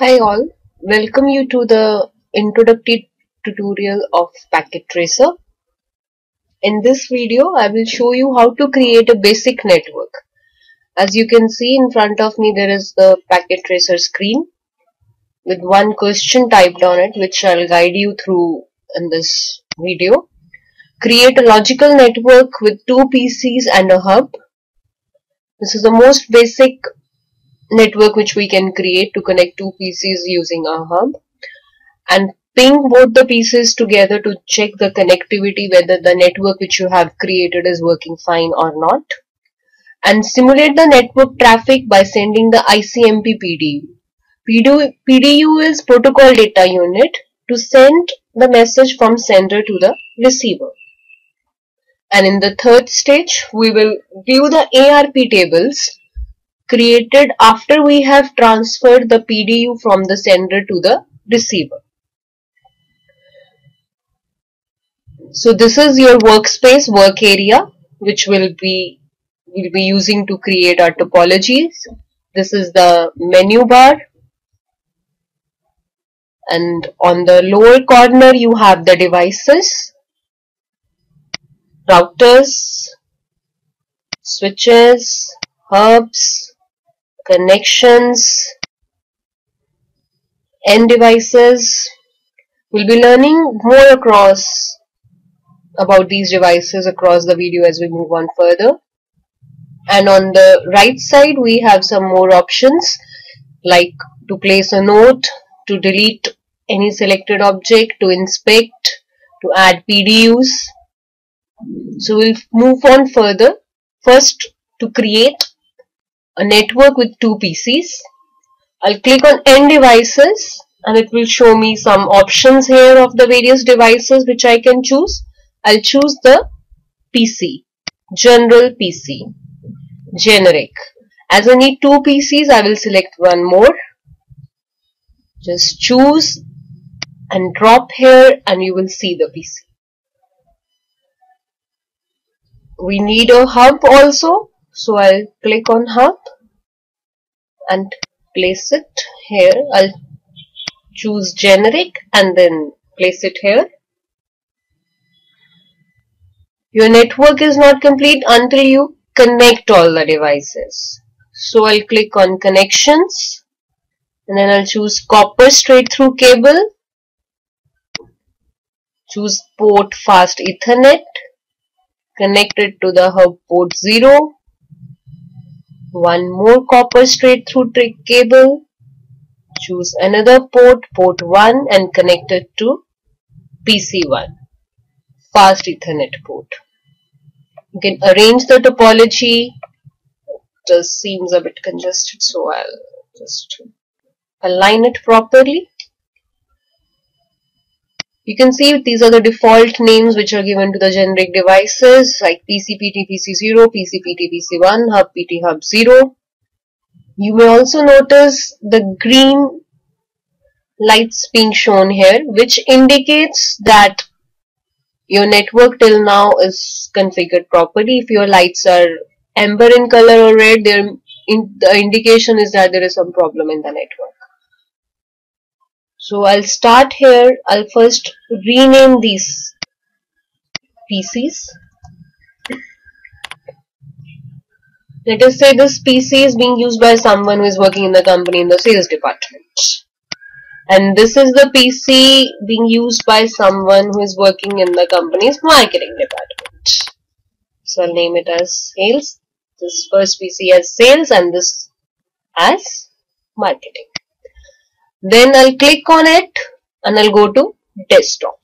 Hi all, welcome you to the introductory tutorial of Packet Tracer. In this video, I will show you how to create a basic network. As you can see in front of me, there is the Packet Tracer screen with one question typed on it, which I'll guide you through in this video. Create a logical network with two PCs and a hub. This is the most basic network which we can create to connect two PCs using a hub and ping both the PCs together to check the connectivity whether the network which you have created is working fine or not and simulate the network traffic by sending the ICMP PDU. PDU is protocol data unit to send the message from sender to the receiver. And in the third stage, we will view the ARP tables created after we have transferred the PDU from the sender to the receiver. So this is your workspace work area which will be will be using to create our topologies. This is the menu bar and on the lower corner you have the devices, routers, switches, hubs, connections, end devices. We'll be learning more across about these devices across the video as we move on further. And on the right side we have some more options like to place a note, to delete any selected object, to inspect, to add PDUs. So we'll move on further. First to create a network with two PCs. I'll click on end devices and it will show me some options here of the various devices which I can choose. I'll choose the PC, general PC, generic. As I need two PCs, I will select one more. Just choose and drop here and you will see the PC. We need a hub also so I'll click on hub and place it here. I'll choose generic and then place it here. Your network is not complete until you connect all the devices. So I'll click on connections and then I'll choose copper straight through cable. Choose port fast ethernet. Connect it to the hub port 0 one more copper straight through trick cable. Choose another port port 1 and connect it to PC1 fast ethernet port. You can arrange the topology. It just seems a bit congested so I'll just align it properly you can see these are the default names which are given to the generic devices like PCPT PC0, PCPT PC1, Hub PT Hub 0. You may also notice the green lights being shown here which indicates that your network till now is configured properly. If your lights are amber in color or red, in, the indication is that there is some problem in the network. So I'll start here. I'll first rename these PCs. Let us say this PC is being used by someone who is working in the company in the sales department. And this is the PC being used by someone who is working in the company's marketing department. So I'll name it as sales. This first PC as sales and this as marketing. Then I'll click on it and I'll go to desktop.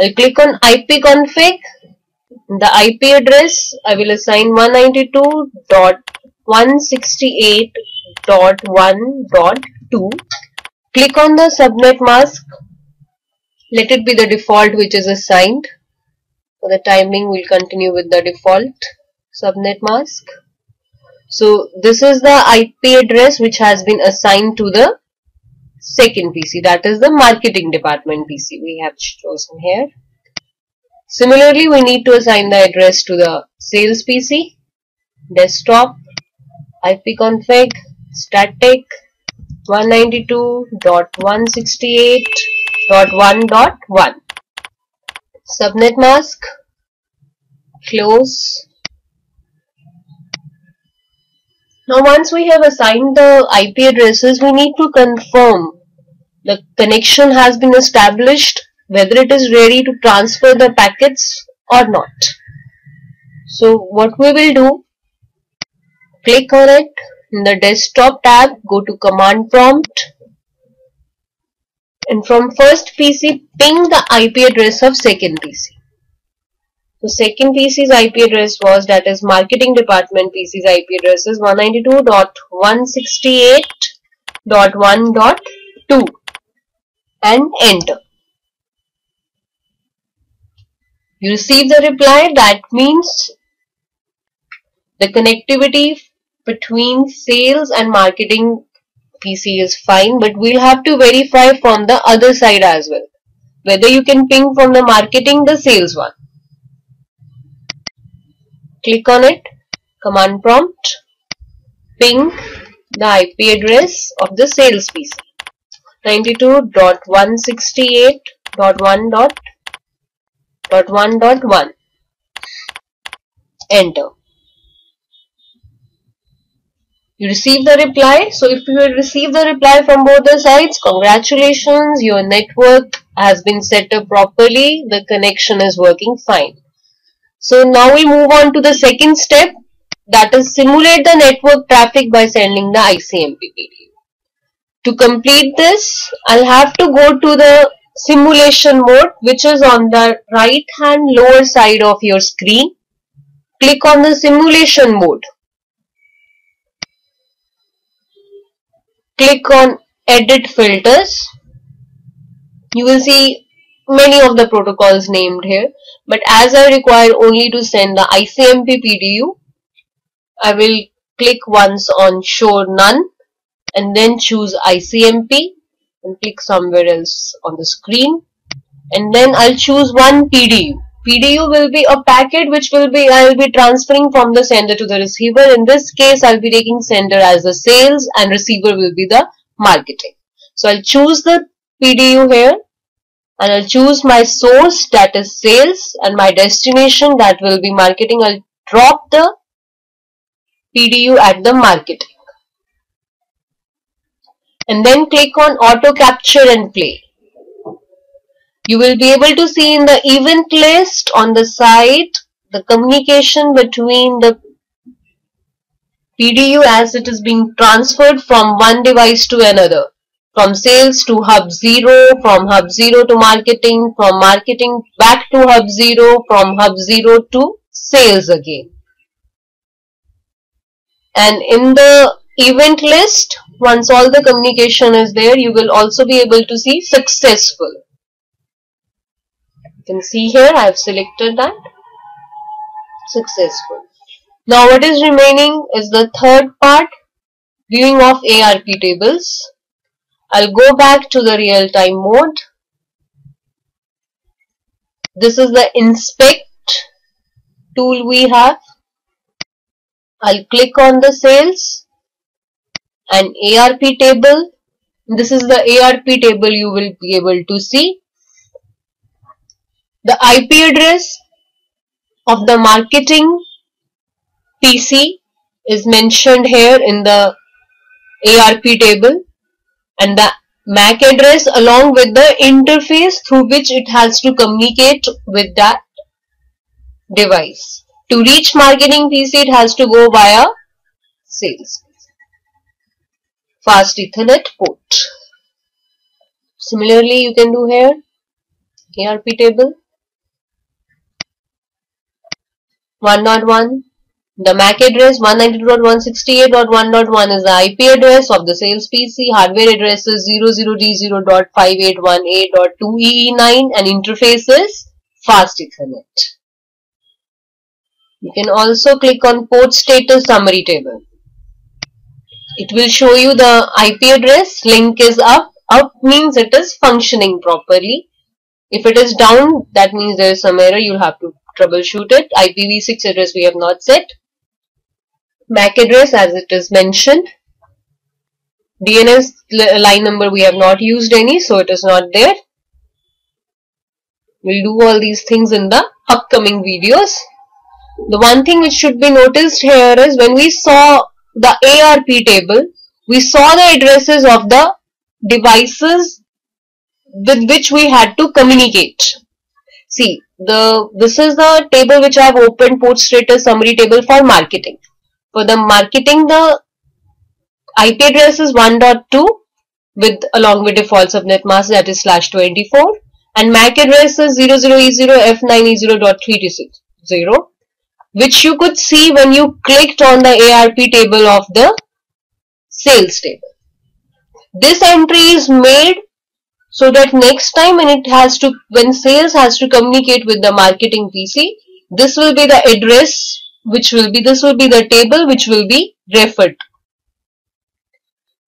I'll click on IP config. The IP address I will assign 192.168.1.2. Click on the subnet mask. Let it be the default which is assigned. For the timing we'll continue with the default subnet mask. So this is the IP address which has been assigned to the second PC that is the marketing department PC we have chosen here. Similarly, we need to assign the address to the sales PC, desktop, ipconfig, static, 192.168.1.1 subnet mask close now once we have assigned the IP addresses we need to confirm the connection has been established whether it is ready to transfer the packets or not. So what we will do click on it. In the desktop tab go to command prompt. And from first PC ping the IP address of second PC so second PC's IP address was that is marketing department PC's IP address is 192.168.1.2 and enter. You receive the reply that means the connectivity between sales and marketing PC is fine but we'll have to verify from the other side as well whether you can ping from the marketing the sales one click on it. Command prompt. Ping the IP address of the sales PC 92.168.1.1.1 enter. You receive the reply. So if you receive the reply from both the sides congratulations. Your network has been set up properly. The connection is working fine so now we move on to the second step that is simulate the network traffic by sending the ICMP PDU. To complete this, I'll have to go to the simulation mode which is on the right hand lower side of your screen. Click on the simulation mode. Click on edit filters. You will see many of the protocols named here but as I require only to send the ICMP PDU I will click once on show none and then choose ICMP and click somewhere else on the screen. And then I'll choose one PDU PDU will be a packet which will be I will be transferring from the sender to the receiver. In this case I'll be taking sender as the sales and receiver will be the marketing. So I'll choose the PDU here and I'll choose my source that is sales and my destination that will be marketing. I'll drop the PDU at the marketing and then click on auto capture and play. You will be able to see in the event list on the side the communication between the PDU as it is being transferred from one device to another from sales to hub 0, from hub 0 to marketing, from marketing back to hub 0, from hub 0 to sales again. And in the event list, once all the communication is there, you will also be able to see successful. You can see here I have selected that successful. Now what is remaining is the third part viewing of ARP tables. I'll go back to the real-time mode. This is the inspect tool we have. I'll click on the sales and ARP table. This is the ARP table you will be able to see. The IP address of the marketing PC is mentioned here in the ARP table and the MAC address along with the interface through which it has to communicate with that device. To reach marketing PC, it has to go via sales. Fast Ethernet port. Similarly, you can do here ARP table 1.1 the MAC address 192.168.1.1 is the IP address of the sales PC. Hardware address is 00D0.5818.2EE9 and interface is fast Ethernet. You can also click on port status summary table. It will show you the IP address. Link is up. Up means it is functioning properly. If it is down, that means there is some error. You'll have to troubleshoot it. IPv6 address we have not set. MAC address as it is mentioned. DNS line number we have not used any so it is not there. We'll do all these things in the upcoming videos. The one thing which should be noticed here is when we saw the ARP table, we saw the addresses of the devices with which we had to communicate. See, the this is the table which I have opened port status summary table for marketing. For the marketing, the IP address is 1.2 with along with default subnet mask that is slash 24 and MAC address is 00E0F9E0.360 which you could see when you clicked on the ARP table of the sales table. This entry is made so that next time when it has to when sales has to communicate with the marketing PC this will be the address which will be this will be the table which will be referred.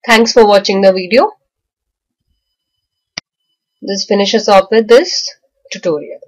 Thanks for watching the video. This finishes off with this tutorial.